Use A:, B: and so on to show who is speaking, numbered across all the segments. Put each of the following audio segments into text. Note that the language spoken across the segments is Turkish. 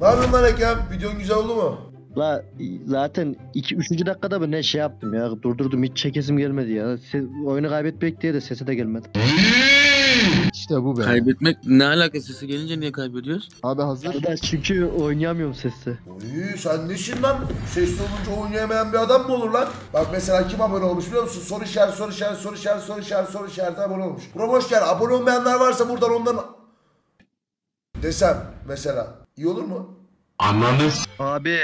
A: Ne yapıyorsun lan Ekrem? Videon güzel oldu mu?
B: La zaten 2 3. dakikada mı ne şey yaptım ya durdurdum hiç çekesim gelmedi ya. Se- oyunu kaybetmek diye de sese de gelmedi.
C: İşte bu be.
D: Kaybetmek ne alaka sesi gelince niye kaybediyoruz?
C: Abi hazır.
B: Arkadaş çünkü oynayamıyorum sesi.
A: Oy sen nesin lan? Sesli olunca oynayamayan bir adam mı olur lan? Bak mesela kim abone olmuş biliyor musun? Soru işareti, soru işareti, soru işareti, soru işareti, soru işareti abone olmuş. Bro hoş geldin. Abone olmayanlar varsa buradan onların... Desem mesela. İyi olur mu?
B: Abi.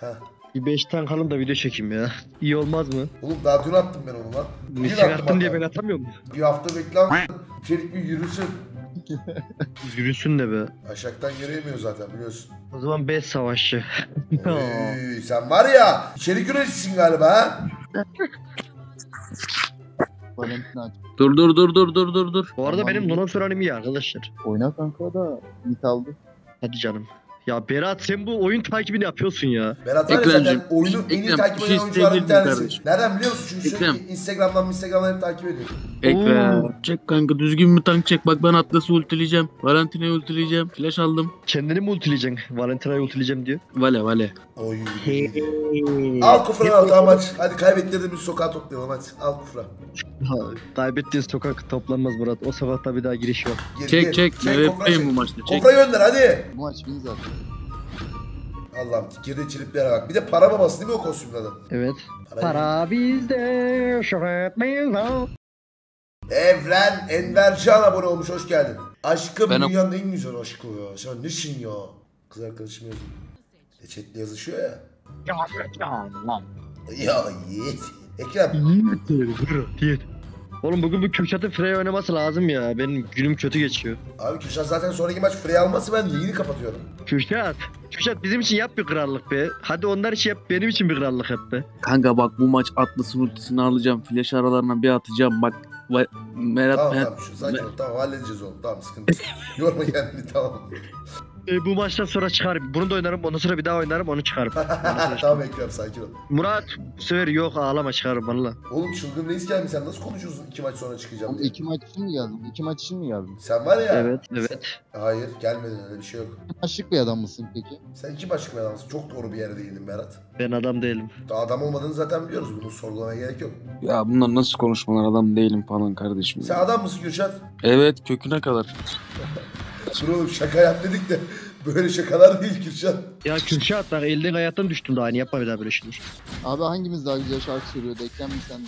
A: Heh.
B: Bir 5 tane kalın da video çekeyim ya. İyi olmaz mı?
A: Oğlum daha dün attım ben onu lan. Bugün
B: Müzik attın diye ben atamıyor muyum?
A: Bir hafta beklen. İçerik bir yürüsün.
B: Yürüsün de be.
A: Aşaktan yürüyemiyor zaten biliyorsun.
B: O zaman 5 savaşçı.
A: Oy, sen var ya içerik üreticisin galiba ha?
D: Dur dur dur dur dur dur dur.
B: Bu arada
C: Tamam.
B: benim nono sürenim iyi arkadaşlar.
C: Oyna kanka da mit aldı.
B: Hadi canım. Ya Berat sen bu oyun takibini yapıyorsun ya.
A: Berat var ya
D: Ekrem'cim,
A: zaten oyunu en iyi
D: Ekrem,
A: takip
D: bir şey
A: eden oyunculardan bir
D: miyim
A: tanesi.
D: kardeşim?
A: Nereden biliyor musun? Çünkü
D: Ekrem.
A: sürekli Instagram'dan Instagram'dan hep takip ediyor.
D: Ekrem. Çek kanka düzgün bir tank çek. Bak ben Atlas'ı ultileyeceğim. Valentina'yı ultileyeceğim. Flash aldım.
B: Kendini mi ultileyeceksin? Valentina'yı ultileyeceğim diyor.
D: Vale vale.
A: Oy. Al kufra al tamam hadi. Hadi kaybettirdiğimiz sokağa toplayalım hadi. Al kufra.
B: Ha, Kaybettiğin sokak toplanmaz Murat. O sokakta bir daha giriş yok.
A: Gir,
D: Çek
A: gir.
D: çek. MVP'yim
A: çek.
D: bu maçta. Çek.
A: Kofra gönder hadi.
C: Bu maç win zaten.
A: Allah'ım girdi çiliplere bak. Bir de para babası değil mi o kostümün adı?
B: Evet.
A: Para-
B: Para bizde, şöhret bizde.
A: Evren Envercan abone olmuş hoş geldin. Aşkım
D: Ben
A: dünyanın en güzel aşkı ya. Sen nesin ya? Kız arkadaşım yazıyor. E chatle yazışıyor ya. Ya Yiğit. Ekrem
B: Yiğit. Oğlum bugün bu Kürşat'ın Freya oynaması lazım ya. Benim günüm kötü geçiyor.
A: Abi Kürşat zaten sonraki maç free alması ben ligini kapatıyorum.
B: Kürşat. Kürşat bizim için yap bir krallık be. Hadi onlar için yap benim için bir krallık yap be.
D: Kanka bak bu maç Atlas'ın ultisini alacağım. Flash aralarına bir atacağım. Bak Va- Merat
A: Tamam
D: ben-
A: tamam şu sakin ol tamam halledeceğiz oğlum tamam sıkıntı yok. Yorma kendini tamam.
B: E, bu maçtan sonra çıkarım. Bunu da oynarım. Ondan sonra bir daha oynarım. Onu çıkarım.
A: tamam Ekrem sakin ol.
B: Murat bu sefer yok ağlama çıkarım valla.
A: Oğlum çılgın reis gelmiş sen nasıl konuşuyorsun iki maç sonra çıkacağım diye.
C: iki maç için mi geldin? İki maç için mi geldin?
A: Sen var ya.
B: Evet evet.
A: Hayır gelmedin öyle bir şey yok.
C: Aşık bir adam mısın peki?
A: Sen iki başlık bir adamsın. Çok doğru bir yere değindin Berat.
B: Ben adam değilim.
A: Daha adam olmadığını zaten biliyoruz. Bunu sorgulamaya gerek yok.
D: Ya bunlar nasıl konuşmalar adam değilim falan kardeşim.
A: Sen adam mısın Kürşat?
D: Evet köküne kadar.
A: Dur oğlum şaka yap dedik de böyle şakalar değil Kürşat.
B: Ya Kürşat bak elden hayattan düştüm daha. Hani yapma bir daha böyle şeyler.
C: Abi hangimiz daha güzel şarkı söylüyordu? Ekrem mi sen mi?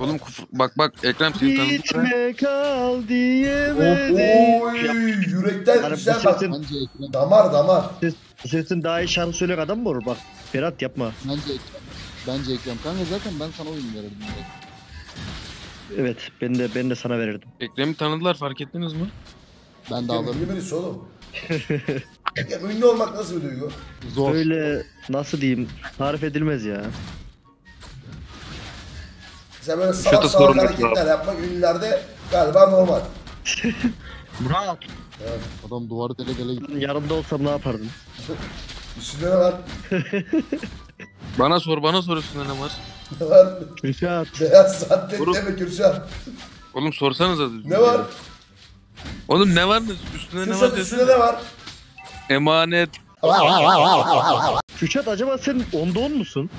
D: Oğlum kufur, bak bak Ekrem seni tanıdık.
B: Gitme kal diyemedim.
A: oy, yürekten
B: Yani
A: içten bak.
B: sesin-
C: Bence Ekrem.
A: Damar damar.
B: Sesin daha iyi şarkı söyleyen adam mı olur bak. Berat yapma.
C: Bence Ekrem. Bence Ekrem. Kanka zaten ben sana oyun verirdim. direkt.
B: Evet ben de ben de sana verirdim.
D: Ekrem'i tanıdılar fark ettiniz mi?
C: Ben de alırım.
A: ünlü birisi oğlum. ya, ünlü olmak nasıl bir duygu?
C: Zor.
B: Böyle nasıl diyeyim tarif edilmez ya.
A: Sen böyle salak
D: Şurada
A: salak
D: sorun yok
A: hareketler yapmak ünlülerde galiba normal.
B: Murat.
A: Evet.
C: Adam duvarı dele dele gitti.
B: Yanımda olsam ne yapardın?
A: Üstünde ne var?
D: Bana sor bana sor üstünde ne var?
A: Ne var?
B: Kürşat.
A: Beyaz
D: Oğlum.
A: deme Kürşat.
D: Oğlum sorsanıza.
A: Ne var?
D: Oğlum ne var üstünde ne var
A: Kürşat üstünde
D: desene.
A: ne var?
D: Emanet.
B: Kürşat acaba sen onda on musun?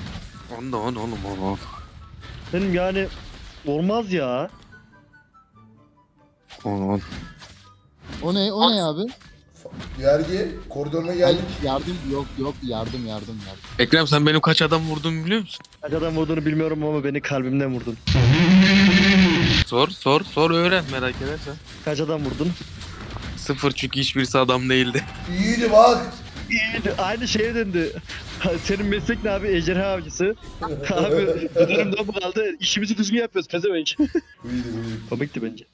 D: Onda on oğlum on on.
B: Benim yani olmaz ya.
D: On on.
C: O ne? O ne abi?
A: Yergi koridoruna geldik.
C: Yardım yok yok yardım yardım yardım.
D: Ekrem sen benim kaç adam vurduğumu biliyor musun?
B: Kaç adam vurduğunu bilmiyorum ama beni kalbimden vurdun.
D: Sor sor sor öğren merak edersen.
B: Kaç adam vurdun?
D: Sıfır çünkü hiçbirisi adam değildi.
A: İyiydi bak.
B: İyi, Aynı şeye döndü. Senin meslek ne abi? Ejderha avcısı. abi bu durumda mı kaldı? İşimizi düzgün yapıyoruz pezevenk.
A: İyiydi iyiydi.
B: Komikti bence.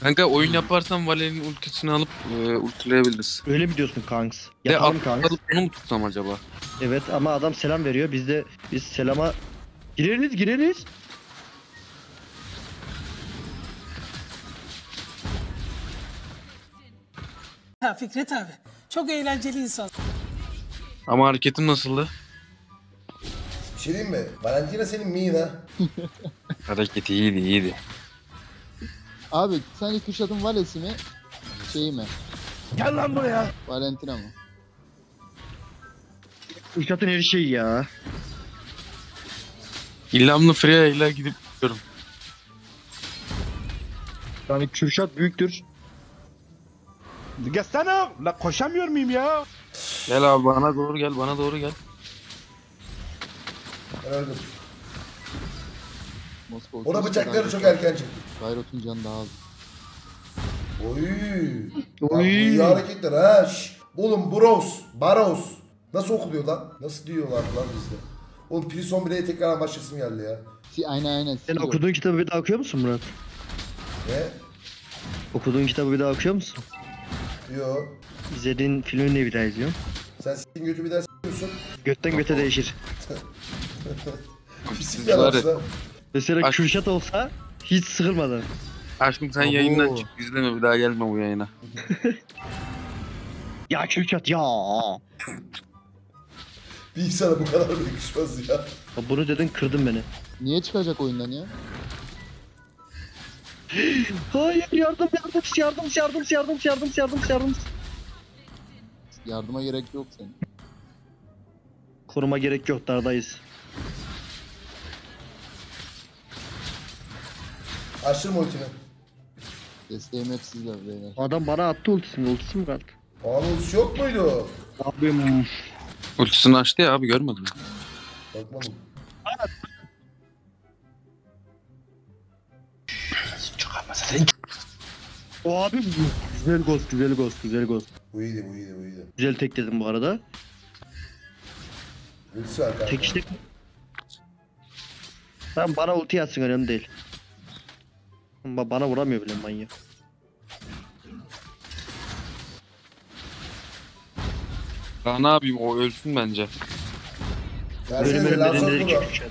D: Kanka oyun yaparsan Vale'nin ultisini alıp e, ultileyebiliriz.
B: Öyle mi diyorsun kanks?
D: De
B: Yapalım kanks.
D: alıp onu mu tutsam acaba?
B: Evet ama adam selam veriyor. Biz de biz selama gireriz gireriz.
E: Ha Fikret abi. Çok eğlenceli insan.
D: Ama hareketim nasıldı?
A: Bir şey diyeyim mi? Valentina senin miyin ha.
D: Hareketi iyiydi iyiydi.
C: Abi sence Kürşat'ın valesi mi? Şeyi mi? Valentina mı?
B: Kürşat'ın her şeyi ya.
D: İlhamlı Freya ile gidip gidiyorum.
B: Yani Kürşat büyüktür.
F: Gelsene. La koşamıyor muyum ya?
D: Gel abi bana doğru gel bana doğru gel.
A: Öldüm.
C: Moskova.
A: Ona bıçakları çok erken çıktı.
C: Dairot'un canı daha az.
A: Oy.
B: Oy.
A: İyi hareketler ha. Şş. Oğlum Bros, Baros. Nasıl okunuyor lan? Nasıl diyorlar lan bizde? Oğlum Prison Break'e tekrar başlasım geldi ya.
C: Si, aynen aynen.
B: Sen okuduğun kitabı bir daha okuyor musun Murat?
A: Ne?
B: Okuduğun kitabı bir daha okuyor musun?
A: Yo.
B: İzlediğin filmi ne bir daha izliyorsun?
A: Sen s**tin götü bir daha s**tiyorsun.
B: Götten göte değişir.
A: Pislik
D: Var ya.
A: yararsın.
B: Mesela
D: Aşk-
B: Kürşat olsa hiç sıkılmadan.
D: Aşkım sen
C: Abo.
D: yayından çık izleme bir daha gelme bu yayına.
B: Ya Kürşat ya.
A: Bir insana bu kadar mı yakışmaz ya?
B: Bunu dedin kırdın beni.
C: Niye çıkacak oyundan ya?
B: Hayır yardım yardım yardım yardım yardım yardım yardım yardım.
C: Yardıma gerek yok senin.
B: Koruma gerek yok dardayız.
A: Açtırma ultini.
C: Desteğim hep sizler beyler.
B: Adam bana attı ultisini ultisi mi kaldı?
A: Ağın ultisi yok muydu?
B: Abim.
D: Ultisini açtı ya abi görmedin mi?
A: Bakmadım.
B: O abim güzel ghost güzel ghost güzel ghost.
A: Bu iyiydi bu iyiydi bu iyiydi.
B: Güzel tek dedim bu arada.
A: Ultisi var kanka.
B: Tek işte. Tamam bana ulti atsın önemli değil. Ba- Bana vuramıyor bile manyak.
D: Daha ne yapayım o ölsün bence.
A: Versene
B: bedenleri
A: burada.
B: Kürşat.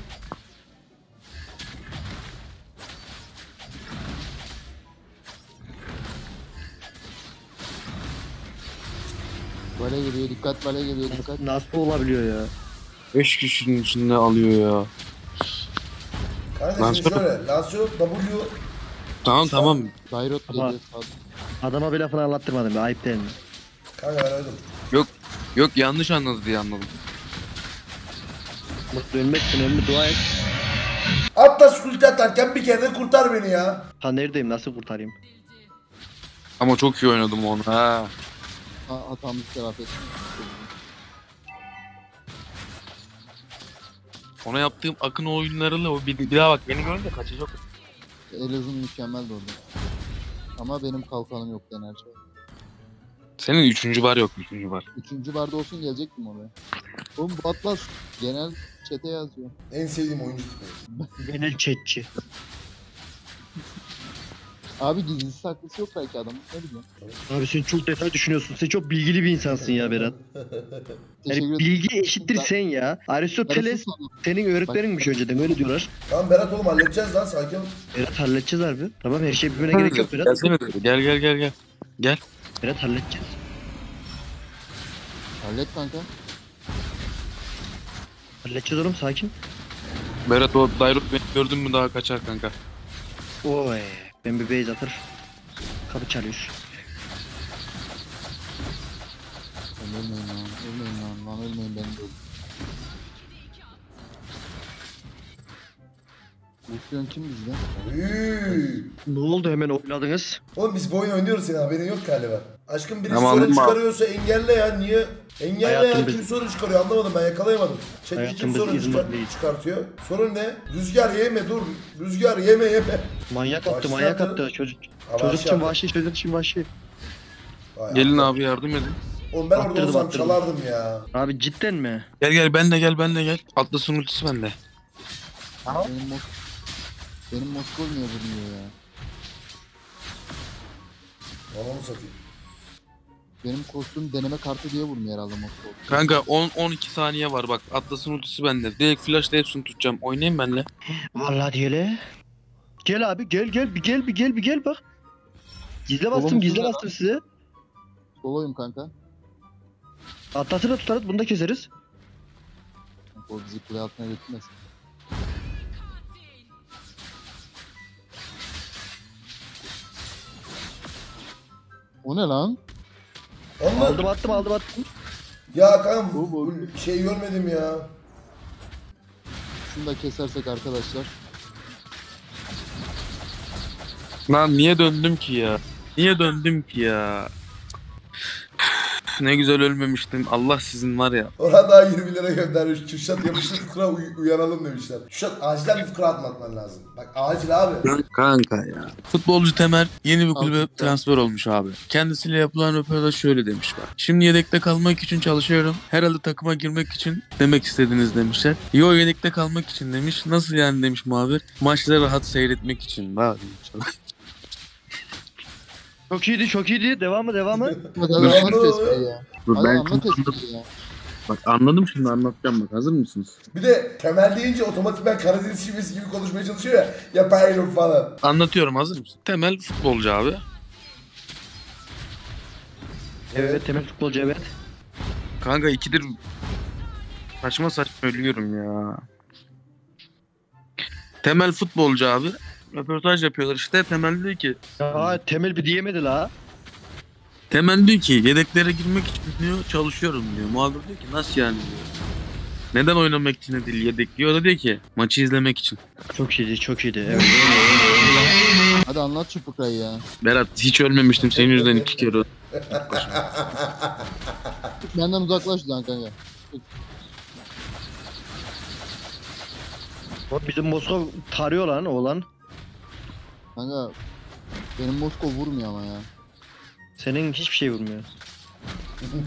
C: Vale geliyor dikkat vale geliyor dikkat.
B: Nasıl olabiliyor ya?
D: 5 kişinin içinde alıyor ya.
A: Şimdi
D: sonra-
A: şöyle. Lansio W
D: Tamam tamam.
C: Dairot
B: Ama-
C: sağ.
B: Adama bir lafını anlattırmadım ya ayıp değil mi?
A: Kanka ben öldüm.
D: Yok yanlış anladı diye anladım.
B: Mutlu ölmek için ölümü dua et.
A: Atla şu ulti atarken bir kere de kurtar beni ya.
B: Ha neredeyim nasıl kurtarayım?
D: Ama çok iyi oynadım onu ha.
C: Ha, hatamızı telafi ettim.
D: Ona yaptığım akın oyunlarıyla o bir, bir daha bak beni görünce kaçacak.
C: Elazığ mükemmeldi orada. Ama benim kalkanım yok enerji.
D: Senin üçüncü bar yok üçüncü bar.
C: Üçüncü barda olsun gelecektim oraya. Oğlum bu Atlas genel çete yazıyor.
A: En sevdiğim oyuncu tipi.
B: Genel chatçi.
C: Abi gizlisi saklısı yok belki adamın. Ne bileyim.
B: Abi sen çok detay düşünüyorsun. Sen çok bilgili bir insansın ya Berat. Yani bilgi eşittir sen ya. Aristoteles senin öğretmeninmiş önceden öyle diyorlar.
A: Tamam Berat oğlum halledeceğiz lan sakin ol.
B: Berat halledeceğiz harbi. Tamam her şey birbirine gerek yok Berat.
D: Gelsene. Gel gel gel gel. Gel.
B: Berat halledeceğiz.
C: Hallet kanka.
B: Halledeceğiz oğlum sakin.
D: Berat o Dairot beni gördün mü daha kaçar kanka.
B: Oy. Ben bir base atır. Kapı çalıyor.
C: Lan ölmeyin lan. Ölmeyin lan. Lan ölmeyin ben de. Ultiyon kim bizde?
A: Üy.
B: Ne oldu hemen oyladınız?
A: Oğlum biz bu oyunu oynuyoruz senin haberin yok galiba. Aşkım birisi
D: Tamam,
A: sorun çıkarıyorsa engelle ya niye? Engelle
B: Hayatım
A: ya
B: biz-
A: kim sorun çıkarıyor anlamadım ben yakalayamadım. Kim
B: Hayatım biz
A: sorun
B: İzmir
A: çıkar-
B: değil.
A: çıkartıyor. Sorun ne? Rüzgar yeme dur. Rüzgar yeme yeme.
B: Manyak attı
A: Başladı.
B: manyak attı. Çocuk, çocuk için
A: başladı.
B: vahşi çocuk için vahşi.
A: Vay
D: Gelin abi yardım edin.
A: Oğlum ben orada
B: Attırdım,
A: olsam
B: attırdım.
A: çalardım ya.
B: Abi cidden mi?
D: Gel gel ben de gel ben de gel. Atlas'ın ultisi bende.
C: Benim Mos benim Moskova niye vurmuyor ya?
A: Bana onu satayım.
C: Benim kostüm deneme kartı diye vurmuyor herhalde Moskova.
D: Kanka 10 12 saniye var bak. Atlas'ın ultisi bende. Direkt flash'la hepsini tutacağım. Oynayayım benle.
B: Vallahi diyele. Gel abi gel gel bir gel bir gel bir gel bak. Gizle bastım
C: Oğlum,
B: gizle bastım size.
C: Soloyum kanka.
B: Atlatı da tutarız bunu da keseriz.
C: Kanka o bizi kule altına götürmesin. O ne lan?
A: Onlar...
B: Aldım attım aldım attım.
A: Ya kanka
C: bu- bu
A: şey görmedim ya.
C: Şunu da kesersek arkadaşlar.
D: Lan niye döndüm ki ya? Niye döndüm ki ya? ne güzel ölmemiştim. Allah sizin var ya.
A: Orhan daha 20 lira göndermiş. Kürşat yapıştır fıkra uy- uyanalım demişler. Kürşat acilen bir fıkra atmatman lazım. Bak acil abi.
D: Kanka ya. Futbolcu Temel yeni bir kulübe
C: Altı.
D: transfer olmuş abi. Kendisiyle yapılan röportaj şöyle demiş bak. Şimdi yedekte kalmak için çalışıyorum. Herhalde takıma girmek için demek istediniz demişler. Yo yedekte kalmak için demiş. Nasıl yani demiş muhabir. Maçları rahat seyretmek için. Bak.
B: Çok iyiydi çok iyiydi. Devamı devamı.
A: Dur.
C: anlat espriyi ya.
G: Dur
C: Hadi
G: ben
C: anlat
G: şimdi anlat-
C: espriyi ya.
G: bak anladım şimdi anlatacağım bak hazır mısınız?
A: Bir de temel deyince otomatikman Karadeniz şivesi gibi konuşmaya çalışıyor ya. Yapayım falan.
D: Anlatıyorum hazır mısın? Temel futbolcu abi.
B: Evet temel futbolcu evet.
D: Kanka ikidir saçma saçma ölüyorum ya. Temel futbolcu abi. Röportaj yapıyorlar işte. Temel diyor ki
B: Ya temel bir diyemedi la.
D: Temel diyor ki yedeklere girmek için diyor çalışıyorum diyor. Muhabir diyor ki nasıl yani diyor. Neden oynamak için değil yedek diyor. O da diyor ki maçı izlemek için.
B: Çok iyiydi çok iyiydi. Evet.
C: Hadi anlat şu fıkrayı ya.
D: Berat hiç ölmemiştim senin yüzünden iki kere.
C: Benden uzaklaş lan kanka.
B: O bizim Moskova tarıyor lan oğlan.
C: Kanka benim Moskova vurmuyor ama ya.
B: Senin hiçbir şey vurmuyor.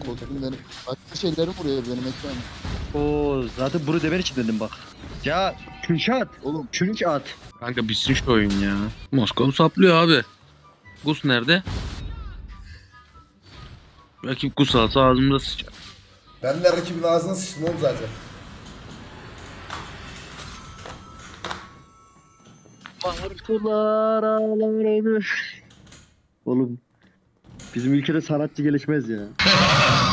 C: Kostüm benim. Başka şeyleri vuruyor benim ekran.
B: Oo zaten bunu demen için dedim bak. Ya Kürşat.
C: Oğlum
B: Kürşat.
D: Kanka bitsin şu oyun ya. Moskova saplıyor abi. Gus nerede? Rakip Gus alsa ağzımda sıçar.
A: Ben de rakibin ağzına sıçtım oğlum zaten.
B: Martılar ağlar Oğlum. Bizim ülkede sanatçı gelişmez ya.